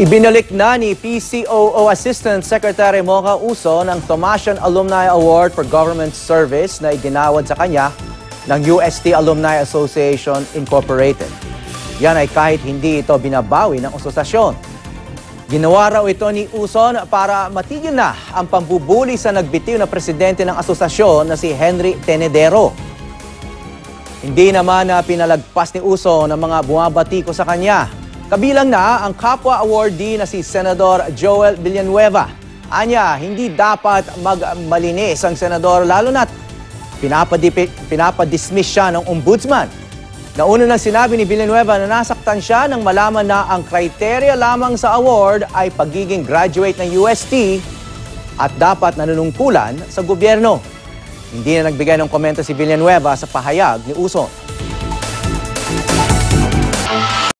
Ibinalik na ni PCOO Assistant Secretary Mocha Uso ng Tomasian Alumni Award for Government Service na iginawad sa kanya ng UST Alumni Association Incorporated. Yan ay kahit hindi ito binabawi ng asosasyon. Ginawa raw ito ni Uson para matigil na ang pambubuli sa nagbitiw na presidente ng asosasyon na si Henry Tenedero. Hindi naman na pinalagpas ni Uso ng mga bumabatiko sa kanya. Kabilang na ang kapwa awardee na si Senador Joel Villanueva. Anya, hindi dapat magmalinis ang senador lalo na't pinapadismiss siya ng ombudsman. Nauna nang sinabi ni Villanueva na nasaktan siya nang malaman na ang criteria lamang sa award ay pagiging graduate ng UST at dapat nanunungkulan sa gobyerno. Hindi na nagbigay ng komento si Villanueva sa pahayag ni Uson.